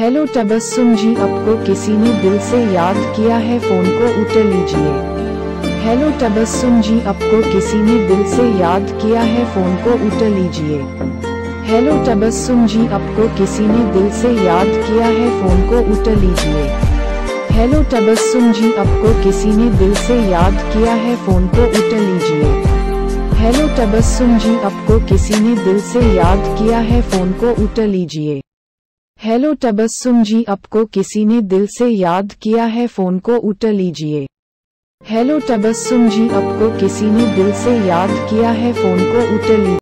Hello Tabassum जी आपको किसी ने दिल से याद किया है, फ़ोन को उठा लीजिए। हेलो तबस्सुम जी आपको किसी ने दिल से याद किया है, फ़ोन को उठा लीजिए। हेलो तबस्सुम जी आपको किसी ने दिल से याद किया है, फ़ोन को उठा लीजिए। हेलो तबस्सुम जी आपको किसी ने दिल से याद किया है, फ़ोन को उठा लीजिए। हेलो तबस्सुम जी आपको किसी ने दिल से याद किया है, फ़ोन को उठा लीजिए। हेलो तबस्सुम जी, आपको किसी ने दिल से याद किया है? फ़ोन को उठा लीजिए। हेलो तबस्सुम जी, आपको किसी ने दिल से याद किया है? फ़ोन को उठा लीजिए